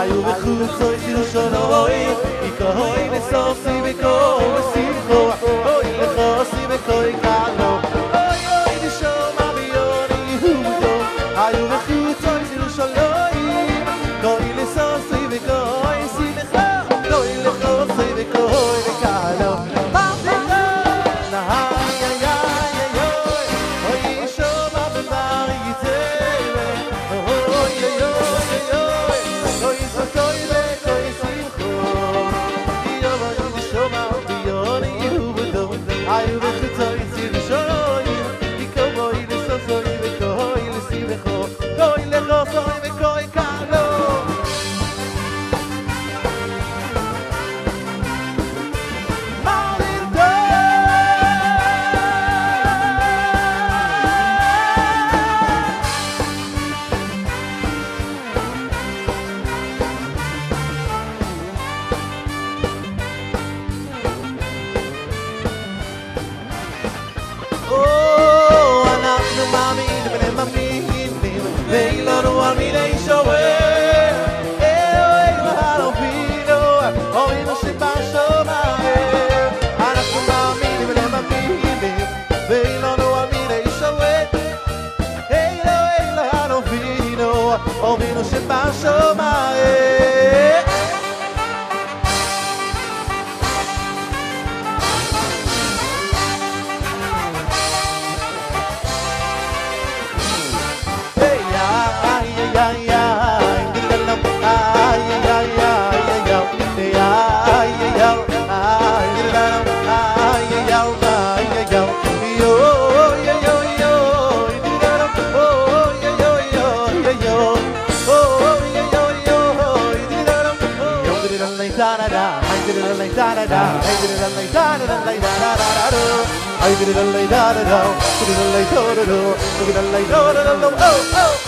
היו בחוץ אוי די שראָה איכ האייב זיך זוי ווי ouvindo se passou mais. da da da, I did it like da da da, I did it like da da da, like da da da da da. I did it like da da da, did do do do, da it da, do do do. Oh oh.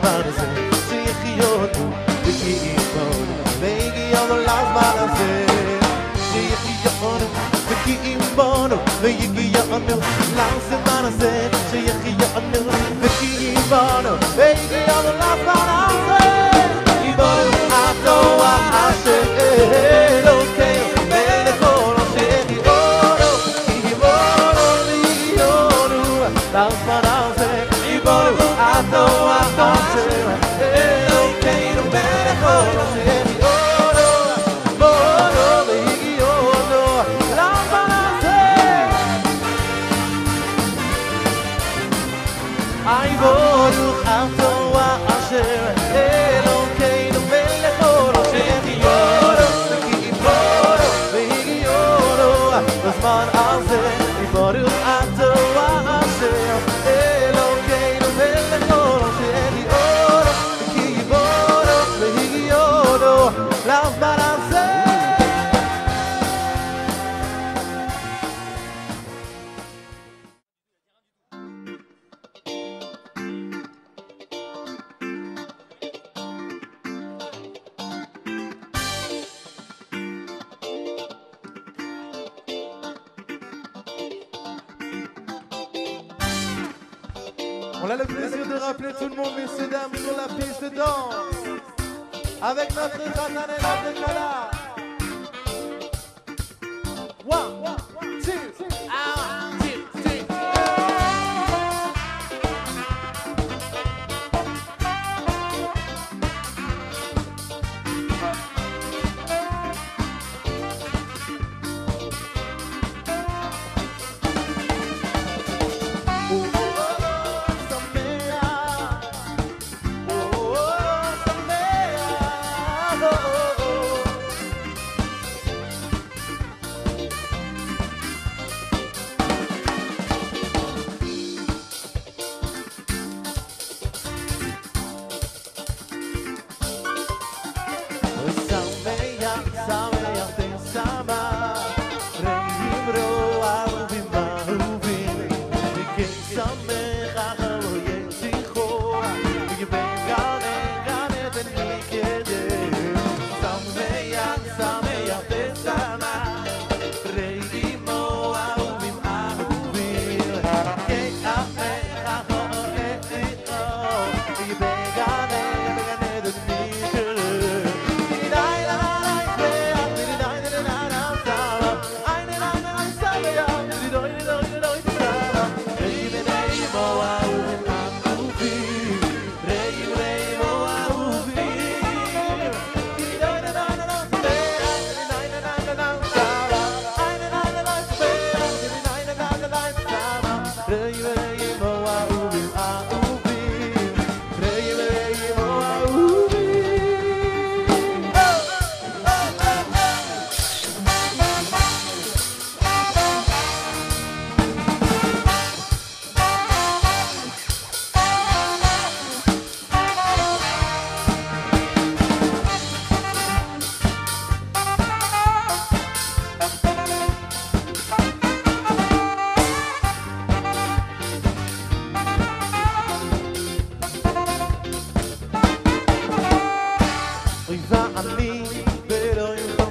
בזמן הזה שיחיות וכאיבון והגיון עולם הזה שיחיות וכאיבון והגיון לזמן הזה שיחיות On a le plaisir de rappeler tout le monde, messieurs, dames, sur la piste de danse. Avec notre Satanella de Kala. One, two, cause I'm leaving.